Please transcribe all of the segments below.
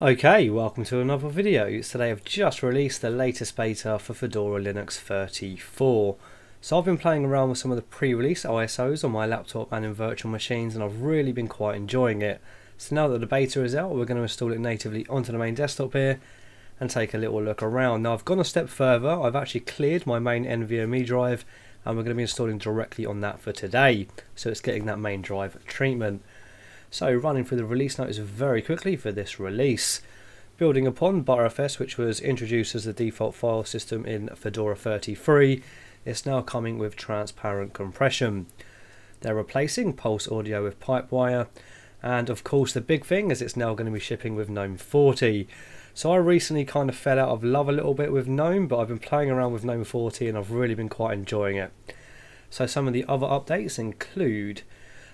Okay, welcome to another video. Today I've just released the latest beta for Fedora Linux 34. So I've been playing around with some of the pre-release ISOs on my laptop and in virtual machines and I've really been quite enjoying it. So now that the beta is out, we're going to install it natively onto the main desktop here and take a little look around. Now I've gone a step further, I've actually cleared my main NVMe drive and we're going to be installing directly on that for today. So it's getting that main drive treatment. So running through the release notes very quickly for this release. Building upon Btrfs which was introduced as the default file system in Fedora 33, it's now coming with transparent compression. They're replacing Pulse Audio with Pipewire, and of course the big thing is it's now going to be shipping with GNOME 40. So I recently kind of fell out of love a little bit with GNOME, but I've been playing around with GNOME 40 and I've really been quite enjoying it. So some of the other updates include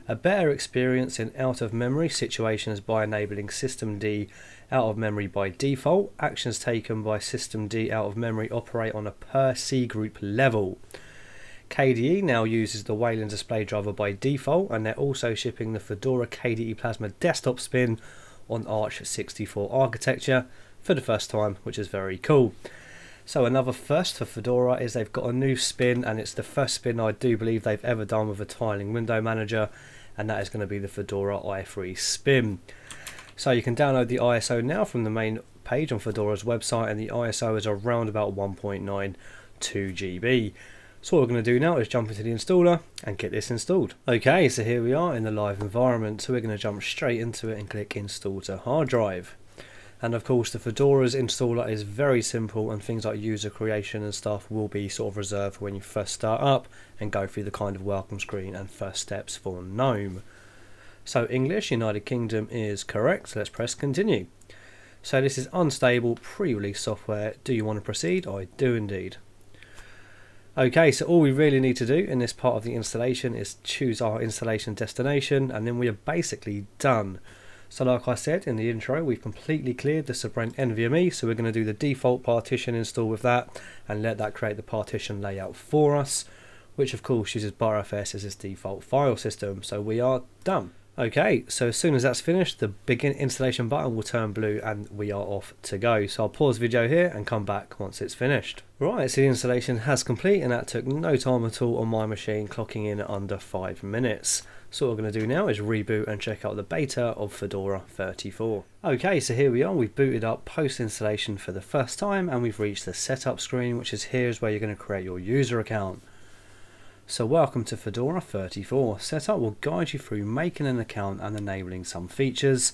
a better experience in out of memory situations by enabling systemd out of memory by default. Actions taken by systemd out of memory operate on a per cgroup level. KDE now uses the Wayland display driver by default and they're also shipping the Fedora KDE Plasma desktop spin on Arch 64 architecture for the first time, which is very cool. So another first for Fedora is they've got a new spin and it's the first spin I do believe they've ever done with a tiling window manager and that is going to be the Fedora i3 Spin. So you can download the ISO now from the main page on Fedora's website and the ISO is around about 1.92 GB. So what we're going to do now is jump into the installer and get this installed. Okay, so here we are in the live environment. So we're going to jump straight into it and click install to hard drive. And of course the Fedora's installer is very simple and things like user creation and stuff will be sort of reserved for when you first start up and go through the kind of welcome screen and first steps for GNOME. So English, United Kingdom is correct, let's press continue. So this is unstable pre-release software. Do you want to proceed? I do indeed. Okay, so all we really need to do in this part of the installation is choose our installation destination and then we are basically done. So like I said in the intro, we've completely cleared the Sabrent NVMe, so we're going to do the default partition install with that and let that create the partition layout for us, which of course uses Btrfs as its default file system. So we are done. Okay, so as soon as that's finished, the begin installation button will turn blue and we are off to go. So I'll pause video here and come back once it's finished. Right, so the installation has complete and that took no time at all on my machine, clocking in under 5 minutes. So what we're going to do now is reboot and check out the beta of Fedora 34. Okay, so here we are, we've booted up post installation for the first time and we've reached the setup screen, which is here is where you're going to create your user account. So welcome to Fedora 34. Setup will guide you through making an account and enabling some features.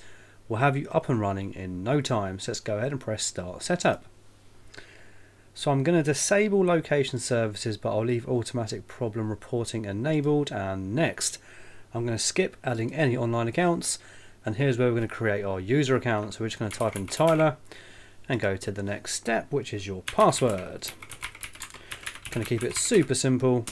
We'll have you up and running in no time. So let's go ahead and press start setup. So I'm going to disable location services but I'll leave automatic problem reporting enabled and next. I'm going to skip adding any online accounts and here's where we're going to create our user account. So we're just going to type in Tyler and go to the next step which is your password. Going to keep it super simple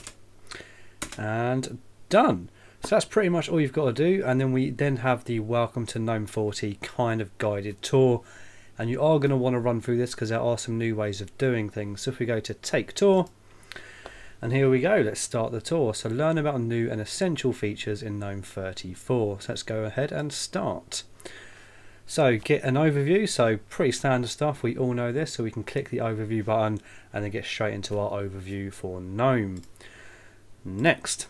and done. So that's pretty much all you've got to do and then we then have the welcome to GNOME 40 kind of guided tour and you are going to want to run through this because there are some new ways of doing things. So if we go to take tour and here we go, let's start the tour. So learn about new and essential features in GNOME 34. So let's go ahead and start. So get an overview, so pretty standard stuff, we all know this, so we can click the overview button and then get straight into our overview for GNOME. Next,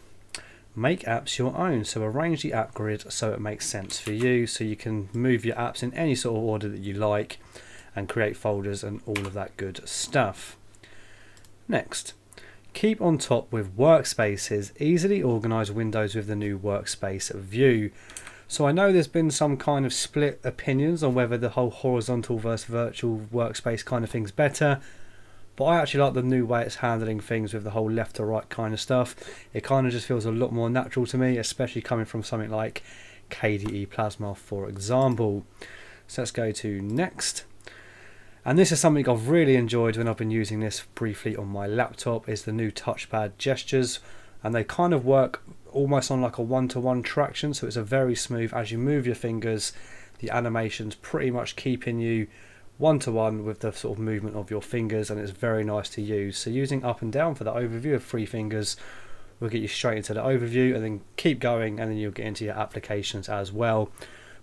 make apps your own. So arrange the app grid so it makes sense for you. So you can move your apps in any sort of order that you like and create folders and all of that good stuff. Next, keep on top with workspaces. Easily organize windows with the new workspace view. So I know there's been some kind of split opinions on whether the whole horizontal versus virtual workspace kind of thing's better. But I actually like the new way it's handling things with the whole left to right kind of stuff. It kind of just feels a lot more natural to me, especially coming from something like KDE Plasma, for example. So let's go to next. And this is something I've really enjoyed when I've been using this briefly on my laptop is the new touchpad gestures and they kind of work almost on like a one-to-one -one traction so it's a very smooth as you move your fingers the animations pretty much keeping you one to one with the sort of movement of your fingers and it's very nice to use. So using up and down for the overview of three fingers will get you straight into the overview and then keep going and then you'll get into your applications as well.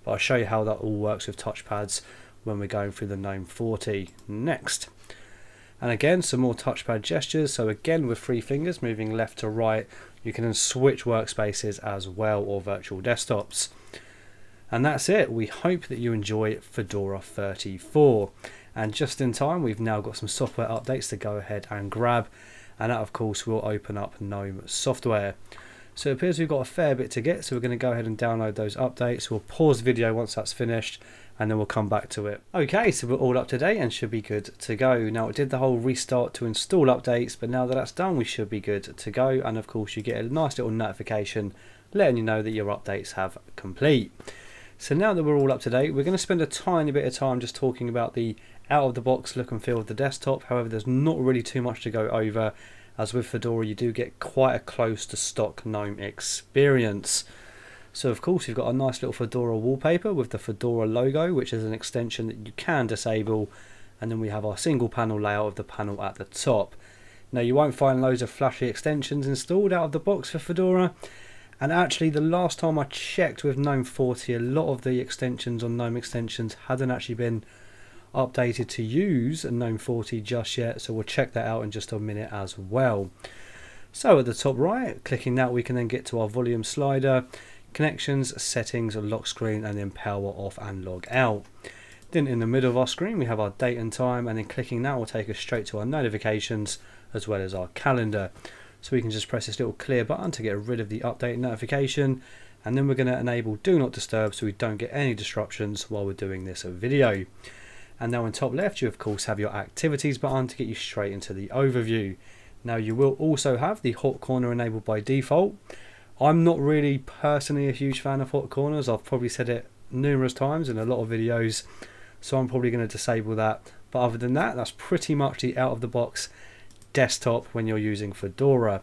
But I'll show you how that all works with touchpads when we're going through the GNOME 40 next. And again, some more touchpad gestures. So again, with three fingers moving left to right, you can switch workspaces as well or virtual desktops. And that's it. We hope that you enjoy Fedora 34. And just in time, we've now got some software updates to go ahead and grab. And that, of course, will open up GNOME software. So it appears we've got a fair bit to get, so we're going to go ahead and download those updates. We'll pause the video once that's finished, and then we'll come back to it. Okay, so we're all up to date and should be good to go. Now it did the whole restart to install updates, but now that that's done, we should be good to go. And of course, you get a nice little notification letting you know that your updates have complete. So now that we're all up to date, we're going to spend a tiny bit of time just talking about the out of the box look and feel of the desktop. However, there's not really too much to go over as with Fedora you do get quite a close to stock GNOME experience. So of course you've got a nice little Fedora wallpaper with the Fedora logo which is an extension that you can disable and then we have our single panel layout of the panel at the top. Now you won't find loads of flashy extensions installed out of the box for Fedora and actually the last time I checked with GNOME 40 a lot of the extensions on GNOME extensions hadn't actually been updated to use GNOME 40 just yet, so we'll check that out in just a minute as well. So at the top right, clicking that we can then get to our volume slider, connections, settings, lock screen and then power off and log out. Then in the middle of our screen we have our date and time and then clicking that will take us straight to our notifications as well as our calendar. So we can just press this little clear button to get rid of the update notification and then we're going to enable do not disturb so we don't get any disruptions while we're doing this video. And now on top left, you of course have your activities button to get you straight into the overview. Now you will also have the hot corner enabled by default. I'm not really personally a huge fan of hot corners. I've probably said it numerous times in a lot of videos. So I'm probably going to disable that. But other than that, that's pretty much the out of the box desktop when you're using Fedora.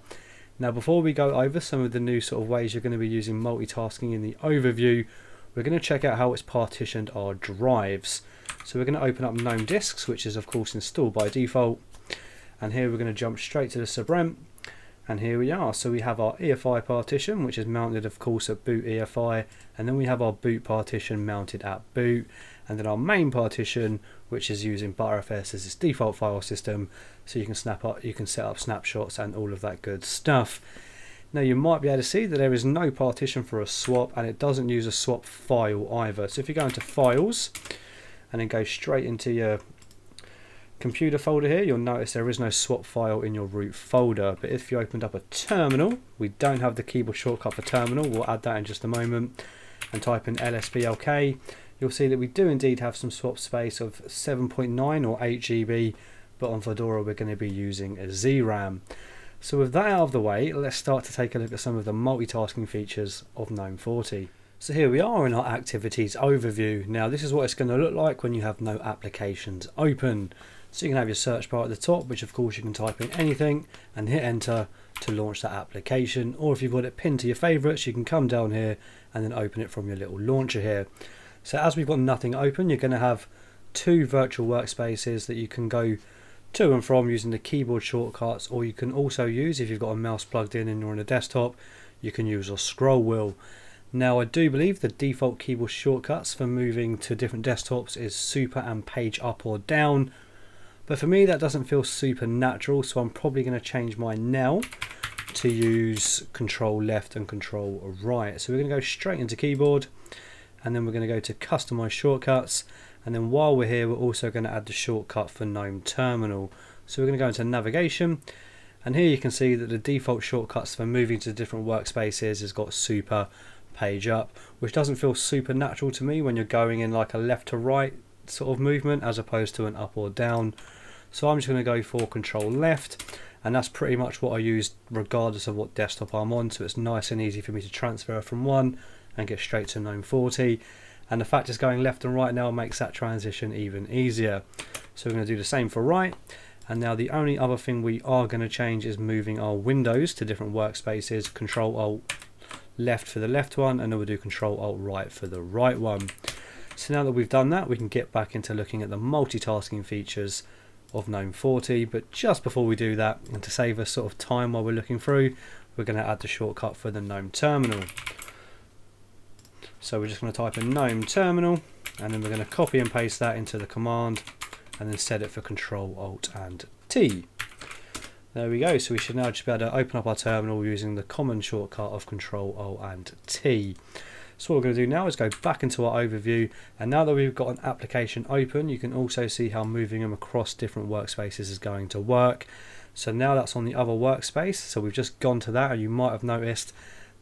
Now before we go over some of the new sort of ways you're going to be using multitasking in the overview, we're going to check out how it's partitioned our drives. So we're going to open up GNOME Disks, which is of course installed by default. And here we're going to jump straight to the Sabrent. And here we are. So we have our EFI partition, which is mounted of course at boot EFI. And then we have our boot partition mounted at boot. And then our main partition, which is using Btrfs as its default file system. So you can snap up, you can set up snapshots and all of that good stuff. Now you might be able to see that there is no partition for a swap and it doesn't use a swap file either. So if you go into files and then go straight into your computer folder here, you'll notice there is no swap file in your root folder. But if you opened up a terminal, we don't have the keyboard shortcut for terminal, we'll add that in just a moment, and type in lsblk, you'll see that we do indeed have some swap space of 7.9 or 8 GB, but on Fedora we're going to be using a ZRAM. So with that out of the way, let's start to take a look at some of the multitasking features of GNOME 40. So here we are in our activities overview. Now this is what it's going to look like when you have no applications open. So you can have your search bar at the top, which of course you can type in anything and hit enter to launch that application. Or if you've got it pinned to your favorites, you can come down here and then open it from your little launcher here. So as we've got nothing open, you're going to have two virtual workspaces that you can go to and from using the keyboard shortcuts or you can also use if you've got a mouse plugged in and you're on a desktop you can use a scroll wheel now I do believe the default keyboard shortcuts for moving to different desktops is super and page up or down. But for me that doesn't feel super natural so I'm probably going to change mine now to use control left and control right. So we're going to go straight into keyboard and then we're going to go to customize shortcuts and then while we're here we're also going to add the shortcut for GNOME Terminal. So we're going to go into navigation and here you can see that the default shortcuts for moving to different workspaces has got super page up, which doesn't feel super natural to me when you're going in like a left to right sort of movement as opposed to an up or down. So I'm just going to go for control left and that's pretty much what I use regardless of what desktop I'm on. So it's nice and easy for me to transfer from one and get straight to GNOME 40 and the fact it's going left and right now makes that transition even easier. So we're going to do the same for right. And now the only other thing we are going to change is moving our windows to different workspaces, control alt left for the left one and then we'll do control alt right for the right one so now that we've done that we can get back into looking at the multitasking features of GNOME 40 but just before we do that and to save us sort of time while we're looking through we're going to add the shortcut for the GNOME terminal So we're just going to type in GNOME terminal and then we're going to copy and paste that into the command and then set it for Control Alt and T. There we go, so we should now just be able to open up our terminal using the common shortcut of Control Alt and T. So what we're going to do now is go back into our overview and now that we've got an application open you can also see how moving them across different workspaces is going to work. So now that's on the other workspace so we've just gone to that and you might have noticed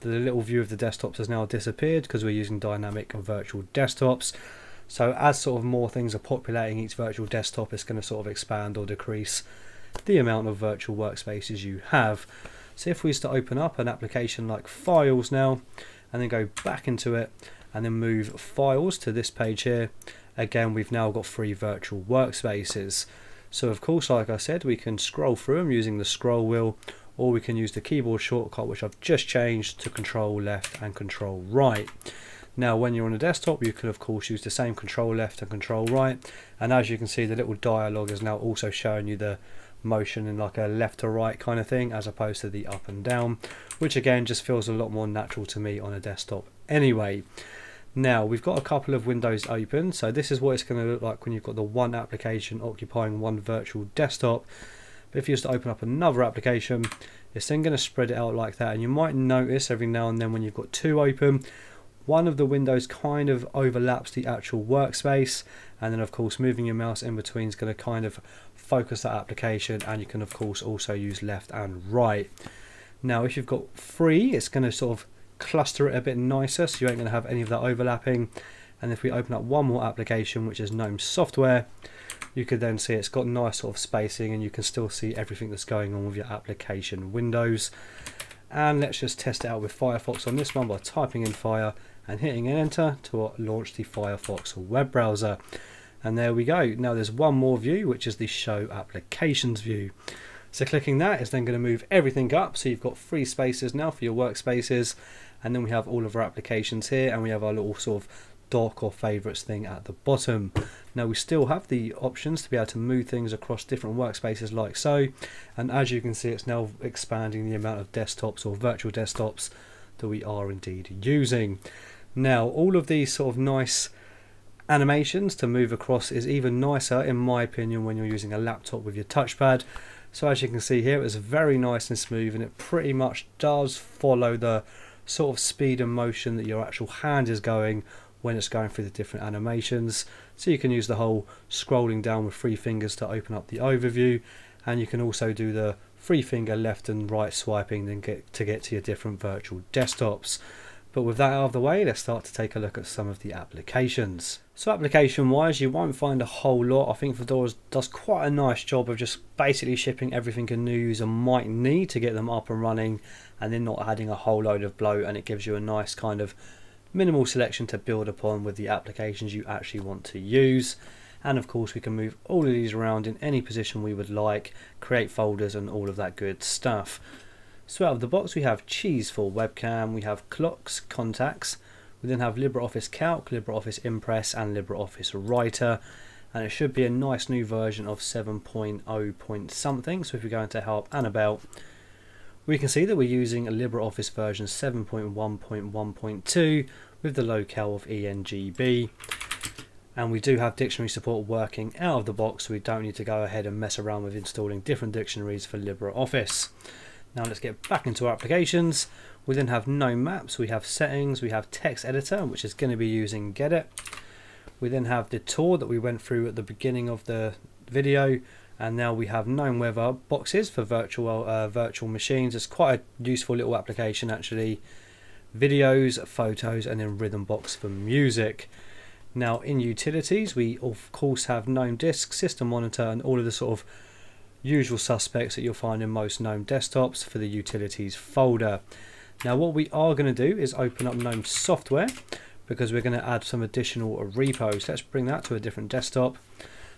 that the little view of the desktops has now disappeared because we're using dynamic and virtual desktops. So as sort of more things are populating each virtual desktop it's going to sort of expand or decrease the amount of virtual workspaces you have. So if we used to open up an application like files now and then go back into it and then move files to this page here. Again we've now got three virtual workspaces. So of course like I said we can scroll through them using the scroll wheel or we can use the keyboard shortcut which I've just changed to control left and control right. Now when you're on a desktop you can of course use the same control left and control right. And as you can see the little dialog is now also showing you the motion in like a left to right kind of thing as opposed to the up and down which again just feels a lot more natural to me on a desktop. Anyway now we've got a couple of windows open. So this is what it's going to look like when you've got the one application occupying one virtual desktop. But if you just open up another application it's then going to spread it out like that. And you might notice every now and then when you've got two open one of the windows kind of overlaps the actual workspace. And then of course moving your mouse in between is going to kind of focus that application and you can of course also use left and right. Now if you've got three it's going to sort of cluster it a bit nicer so you ain't going to have any of that overlapping. And if we open up one more application which is GNOME software you could then see it's got nice sort of spacing and you can still see everything that's going on with your application windows. And let's just test it out with Firefox on this one by typing in fire and hitting enter to launch the Firefox web browser and there we go. Now there's one more view which is the show applications view. So clicking that is then going to move everything up. So you've got three spaces now for your workspaces. And then we have all of our applications here and we have our little sort of dock or favorites thing at the bottom. Now we still have the options to be able to move things across different workspaces like so. And as you can see it's now expanding the amount of desktops or virtual desktops that we are indeed using. Now all of these sort of nice animations to move across is even nicer in my opinion when you're using a laptop with your touchpad. So as you can see here it's very nice and smooth and it pretty much does follow the sort of speed and motion that your actual hand is going when it's going through the different animations. So you can use the whole scrolling down with three fingers to open up the overview and you can also do the three finger left and right swiping then get to get to your different virtual desktops but with that out of the way, let's start to take a look at some of the applications. So application wise, you won't find a whole lot. I think Fedora does quite a nice job of just basically shipping everything a new user might need to get them up and running and then not adding a whole load of bloat and it gives you a nice kind of minimal selection to build upon with the applications you actually want to use and of course we can move all of these around in any position we would like create folders and all of that good stuff so out of the box we have Cheese for webcam, we have clocks, contacts, we then have LibreOffice Calc, LibreOffice Impress and LibreOffice Writer. And it should be a nice new version of 7.0 point something. So if we go into help and about we can see that we're using a LibreOffice version 7.1.1.2 with the locale of ENGB and we do have dictionary support working out of the box. So we don't need to go ahead and mess around with installing different dictionaries for LibreOffice. Now let's get back into our applications. We then have GNOME Maps, we have settings, we have text editor, which is going to be using Gedit. We then have the tour that we went through at the beginning of the video, and now we have GNOME Weather boxes for virtual uh, virtual machines. It's quite a useful little application actually. Videos, photos, and then Rhythmbox for music. Now in utilities, we of course have GNOME Disk, System Monitor, and all of the sort of usual suspects that you'll find in most GNOME desktops for the utilities folder. Now what we are going to do is open up GNOME software because we're going to add some additional repos. Let's bring that to a different desktop.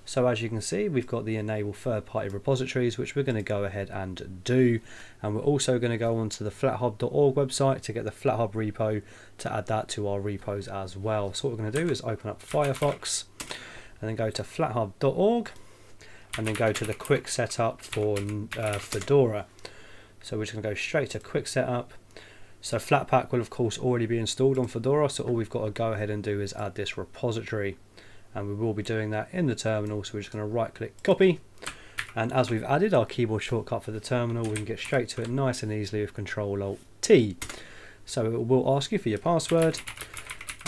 So as you can see, we've got the enable third-party repositories, which we're going to go ahead and do. And we're also going to go onto the flathub.org website to get the FlatHub repo to add that to our repos as well. So what we're going to do is open up Firefox and then go to flathub.org and then go to the quick setup for uh, Fedora. So we're just going to go straight to quick setup. So Flatpak will of course already be installed on Fedora, so all we've got to go ahead and do is add this repository. And we will be doing that in the terminal, so we're just going to right click copy. And as we've added our keyboard shortcut for the terminal, we can get straight to it nice and easily with Control Alt T. So it will ask you for your password.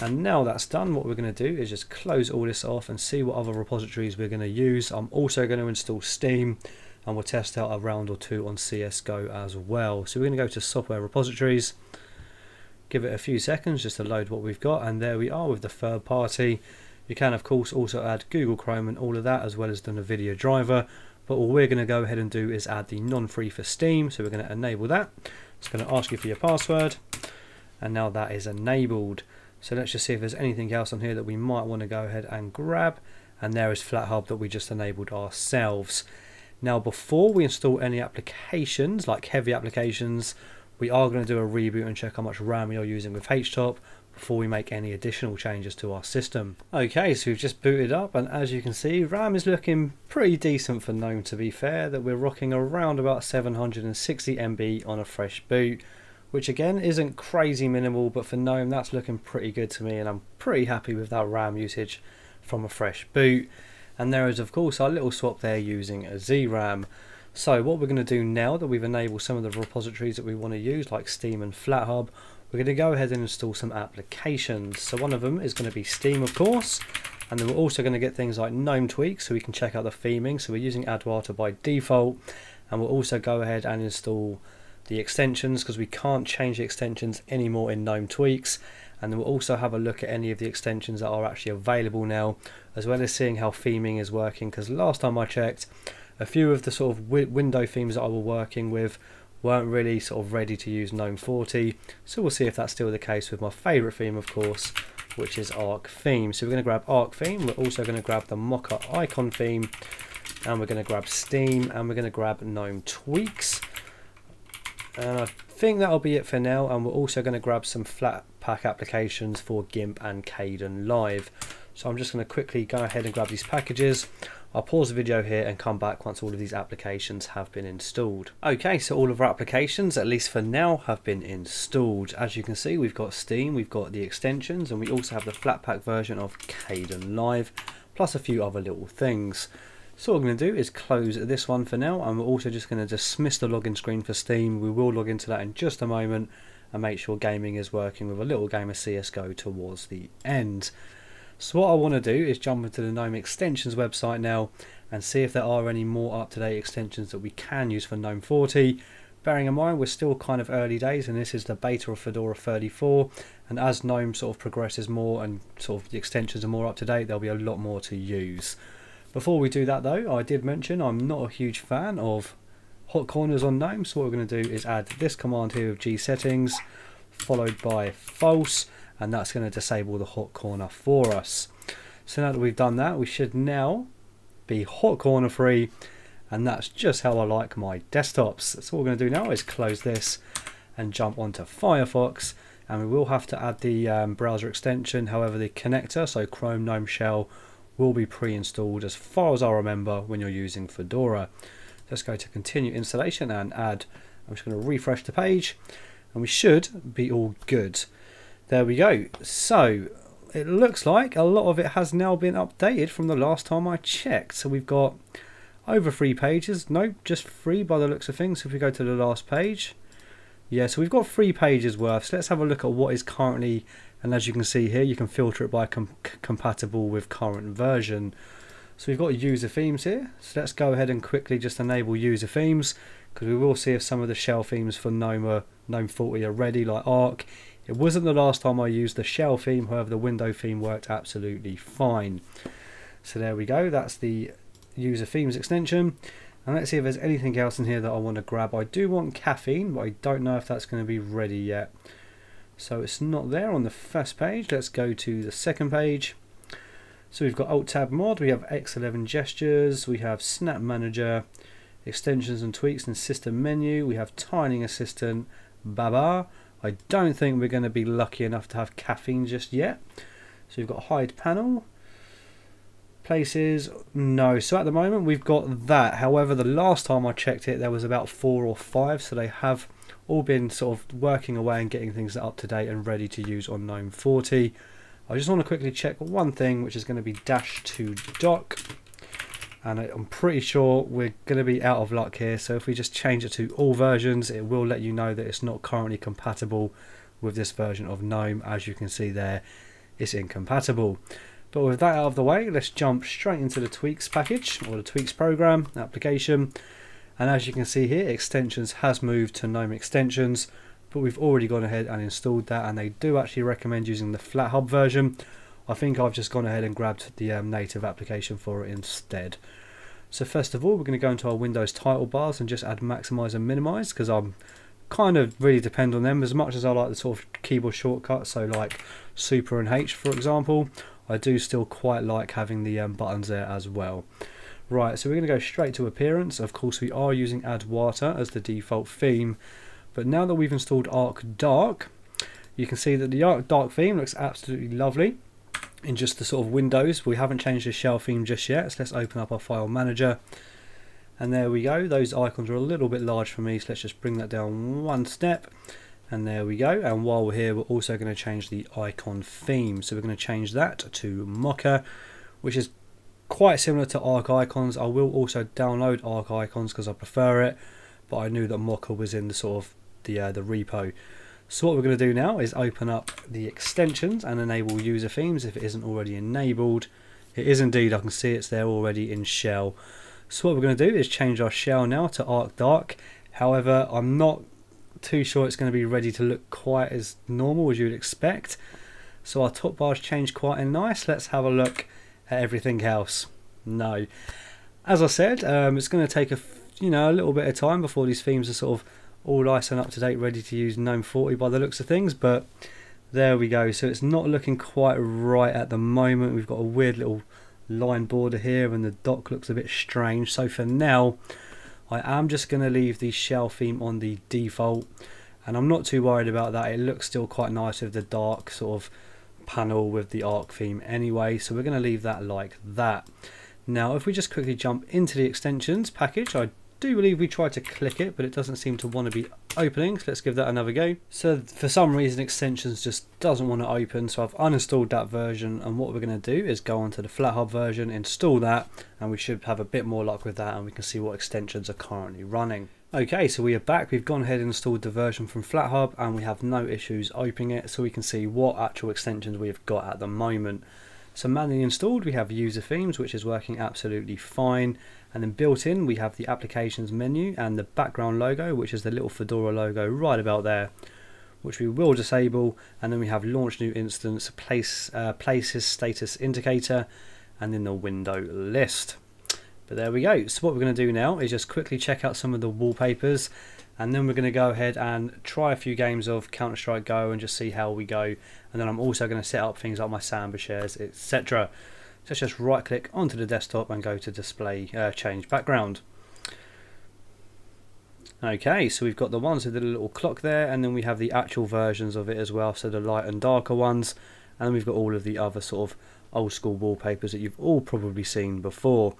And now that's done, what we're going to do is just close all this off and see what other repositories we're going to use. I'm also going to install Steam and we'll test out a round or two on CSGO as well. So we're going to go to software repositories, give it a few seconds just to load what we've got and there we are with the third party. You can of course also add Google Chrome and all of that as well as the NVIDIA driver but all we're going to go ahead and do is add the non-free for Steam so we're going to enable that. It's going to ask you for your password and now that is enabled. So let's just see if there's anything else on here that we might want to go ahead and grab and there is FlatHub that we just enabled ourselves. Now before we install any applications, like heavy applications, we are going to do a reboot and check how much RAM we are using with HTOP before we make any additional changes to our system. Okay, so we've just booted up and as you can see, RAM is looking pretty decent for GNOME to be fair, that we're rocking around about 760 MB on a fresh boot, which again isn't crazy minimal, but for GNOME that's looking pretty good to me and I'm pretty happy with that RAM usage from a fresh boot and there is of course our little swap there using a ZRAM. So what we're going to do now that we've enabled some of the repositories that we want to use like Steam and FlatHub, we're going to go ahead and install some applications. So one of them is going to be Steam of course, and then we're also going to get things like GNOME tweaks so we can check out the theming. So we're using Adwaita by default, and we'll also go ahead and install the extensions because we can't change the extensions anymore in GNOME tweaks. And then we'll also have a look at any of the extensions that are actually available now as well as seeing how theming is working. Because last time I checked a few of the sort of window themes that I was working with weren't really sort of ready to use GNOME 40 so we'll see if that's still the case with my favourite theme of course which is Arc theme. So we're going to grab Arc theme. We're also going to grab the Moka icon theme. And we're going to grab Steam. And we're going to grab GNOME tweaks and I think that'll be it for now and we're also going to grab some Flatpak applications for GIMP and Kdenlive. So I'm just going to quickly go ahead and grab these packages. I'll pause the video here and come back once all of these applications have been installed. Okay, so all of our applications, at least for now, have been installed. As you can see, we've got Steam, we've got the extensions, and we also have the Flatpak version of Kdenlive, plus a few other little things. So what I'm going to do is close this one for now and we're also just going to dismiss the login screen for Steam. We will log into that in just a moment and make sure gaming is working with a little game of CSGO towards the end. So what I want to do is jump into the GNOME extensions website now and see if there are any more up-to-date extensions that we can use for GNOME 40. Bearing in mind we're still kind of early days and this is the beta of Fedora 34 and as GNOME sort of progresses more and sort of the extensions are more up to date there'll be a lot more to use. Before we do that though, I did mention I'm not a huge fan of hot corners on GNOME, so what we're going to do is add this command here of gsettings, followed by false, and that's going to disable the hot corner for us. So now that we've done that, we should now be hot corner free, and that's just how I like my desktops. So what we're going to do now is close this and jump onto Firefox, and we will have to add the um, browser extension, however the connector, so Chrome GNOME Shell, will be pre-installed as far as I remember when you're using Fedora. Let's go to continue installation and add. I'm just going to refresh the page and we should be all good. There we go. So it looks like a lot of it has now been updated from the last time I checked. So we've got over three pages. Nope, just three by the looks of things. So if we go to the last page. Yeah, so we've got three pages worth. So let's have a look at what is currently and as you can see here you can filter it by com compatible with current version. So we've got user themes here. So let's go ahead and quickly just enable user themes because we will see if some of the shell themes for GNOME, are, GNOME 40 are ready like Arc. It wasn't the last time I used the shell theme however the window theme worked absolutely fine. So there we go. That's the user themes extension and let's see if there's anything else in here that I want to grab I do want caffeine but I don't know if that's going to be ready yet so it's not there on the first page. Let's go to the second page. So we've got Alt Tab Mod, we have X11 gestures, we have Snap Manager, extensions and tweaks and system menu, we have Tiling Assistant, Baba. I don't think we're going to be lucky enough to have caffeine just yet. So we've got Hide Panel, places, no. So at the moment we've got that. However, the last time I checked it, there was about four or five, so they have all been sort of working away and getting things up to date and ready to use on GNOME 40. I just want to quickly check one thing, which is going to be dash to dock. And I'm pretty sure we're going to be out of luck here. So if we just change it to all versions, it will let you know that it's not currently compatible with this version of GNOME. As you can see there, it's incompatible. But with that out of the way, let's jump straight into the tweaks package or the tweaks program application. And as you can see here, extensions has moved to GNOME extensions, but we've already gone ahead and installed that. And they do actually recommend using the FlatHub version. I think I've just gone ahead and grabbed the um, native application for it instead. So first of all, we're going to go into our Windows title bars and just add maximize and minimize because I'm kind of really depend on them as much as I like the sort of keyboard shortcuts. So like Super and H, for example, I do still quite like having the um, buttons there as well. Right, so we're going to go straight to appearance. Of course, we are using Adwaita as the default theme. But now that we've installed Arc Dark, you can see that the Arc Dark theme looks absolutely lovely in just the sort of windows. We haven't changed the shell theme just yet, so let's open up our file manager. And there we go, those icons are a little bit large for me, so let's just bring that down one step. And there we go, and while we're here, we're also going to change the icon theme. So we're going to change that to Moka, which is quite similar to Arc Icons. I will also download Arc Icons because I prefer it, but I knew that Moka was in the sort of the, uh, the repo. So what we're going to do now is open up the extensions and enable user themes if it isn't already enabled. It is indeed, I can see it's there already in shell. So what we're going to do is change our shell now to Arc Dark. However, I'm not too sure it's going to be ready to look quite as normal as you'd expect. So our top bar's changed quite a nice. Let's have a look at everything else. No. As I said, um, it's going to take a you know a little bit of time before these themes are sort of all nice and up to date, ready to use GNOME 40 by the looks of things. But there we go. So it's not looking quite right at the moment. We've got a weird little line border here and the dock looks a bit strange. So for now, I am just going to leave the shell theme on the default. And I'm not too worried about that. It looks still quite nice with the dark sort of panel with the arc theme anyway. So we're going to leave that like that. Now, if we just quickly jump into the extensions package, I do believe we tried to click it, but it doesn't seem to want to be opening. So let's give that another go. So for some reason, extensions just doesn't want to open. So I've uninstalled that version. And what we're going to do is go onto the FlatHub version, install that, and we should have a bit more luck with that. And we can see what extensions are currently running. Okay, so we are back. We've gone ahead and installed the version from FlatHub and we have no issues opening it. So we can see what actual extensions we've got at the moment. So manually installed, we have user themes, which is working absolutely fine. And then built in, we have the applications menu and the background logo, which is the little Fedora logo right about there, which we will disable. And then we have launch new instance, place uh, places status indicator, and then the window list. But there we go. So what we're going to do now is just quickly check out some of the wallpapers and then we're going to go ahead and try a few games of Counter-Strike Go and just see how we go and then I'm also going to set up things like my Samba shares etc so let's just right click onto the desktop and go to display uh, change background. Okay so we've got the ones with the little clock there and then we have the actual versions of it as well so the light and darker ones. And then we've got all of the other sort of old school wallpapers that you've all probably seen before.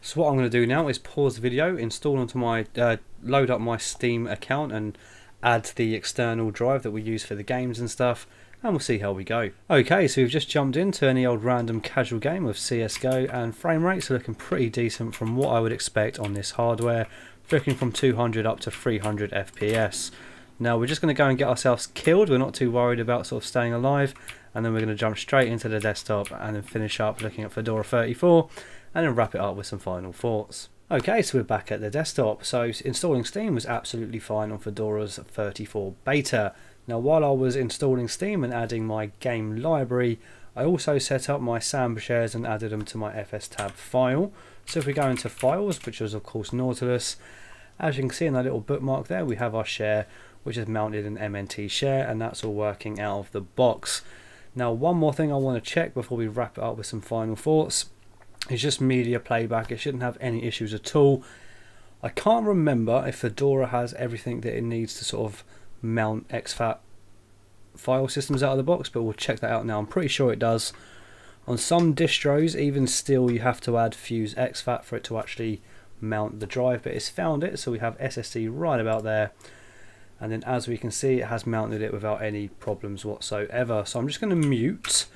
So what I'm going to do now is pause the video, install onto my, uh, load up my Steam account and add the external drive that we use for the games and stuff and we'll see how we go. Okay, so we've just jumped into any old random casual game of CSGO and frame rates are looking pretty decent from what I would expect on this hardware, looking from 200 up to 300 FPS. Now we're just going to go and get ourselves killed, we're not too worried about sort of staying alive, and then we're going to jump straight into the desktop and then finish up looking at Fedora 34 and then wrap it up with some final thoughts. Okay, so we're back at the desktop. So installing Steam was absolutely fine on Fedora's 34 beta. Now while I was installing Steam and adding my game library, I also set up my Samba shares and added them to my fstab file. So if we go into files, which is of course Nautilus, as you can see in that little bookmark there, we have our share, which is mounted in MNT share, and that's all working out of the box. Now one more thing I want to check before we wrap it up with some final thoughts it's just media playback. It shouldn't have any issues at all. I can't remember if Fedora has everything that it needs to sort of mount exFAT file systems out of the box, but we'll check that out now. I'm pretty sure it does. On some distros, even still, you have to add Fuse exFAT for it to actually mount the drive, but it's found it, so we have SSD right about there. and then as we can see it has mounted it without any problems whatsoever so I'm just going to mute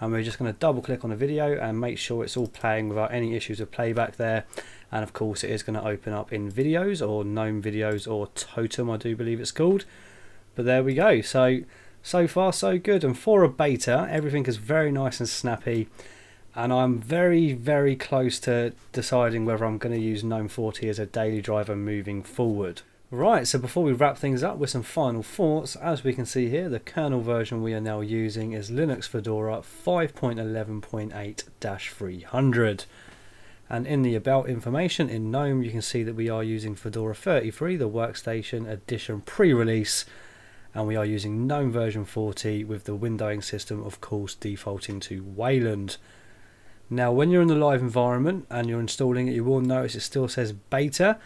and we're just going to double click on the video and make sure it's all playing without any issues of playback there and of course it is going to open up in videos or gnome videos or totem I do believe it's called but there we go. So so far so good. And for a beta everything is very nice and snappy. And I'm very very close to deciding whether I'm going to use GNOME 40 as a daily driver moving forward. Right, so before we wrap things up with some final thoughts, as we can see here, the kernel version we are now using is Linux Fedora 5.11.8-300. And in the about information in GNOME, you can see that we are using Fedora 33, the workstation edition pre-release, and we are using GNOME version 40 with the windowing system, of course, defaulting to Wayland. Now, when you're in the live environment and you're installing it, you will notice it still says beta,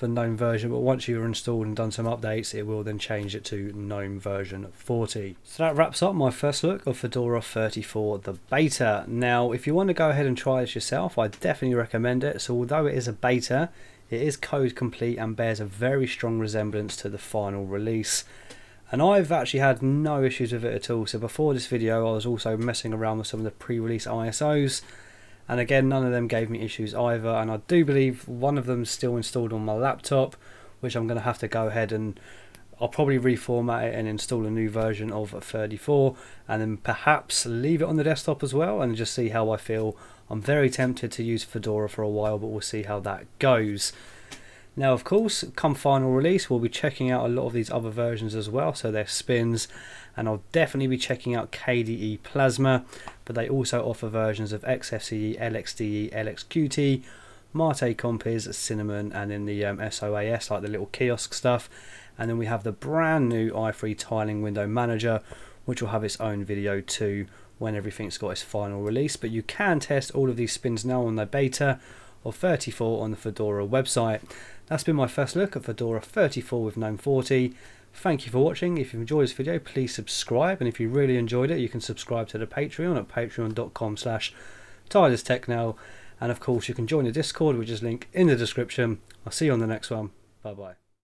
for GNOME version, but once you've installed and done some updates, it will then change it to GNOME version 40. So that wraps up my first look of Fedora 34, the beta. Now, if you want to go ahead and try this yourself, I definitely recommend it. So although it is a beta, it is code complete and bears a very strong resemblance to the final release. And I've actually had no issues with it at all. So before this video, I was also messing around with some of the pre-release ISOs and again none of them gave me issues either and I do believe one of them is still installed on my laptop which I'm going to have to go ahead and I'll probably reformat it and install a new version of 34 and then perhaps leave it on the desktop as well and just see how I feel. I'm very tempted to use Fedora for a while but we'll see how that goes. Now of course come final release we'll be checking out a lot of these other versions as well so their spins and I'll definitely be checking out KDE Plasma but they also offer versions of XFCE, LXDE, LXQT, Mate Compiz, Cinnamon and in the um, SOAS like the little kiosk stuff and then we have the brand new i3 tiling window manager which will have its own video too when everything's got its final release but you can test all of these spins now on the beta of 34 on the Fedora website. That's been my first look at Fedora 34 with GNOME 40. Thank you for watching. If you enjoyed this video, please subscribe. And if you really enjoyed it, you can subscribe to the Patreon at patreon.com slash. And of course, you can join the Discord, which is linked in the description. I'll see you on the next one. Bye-bye.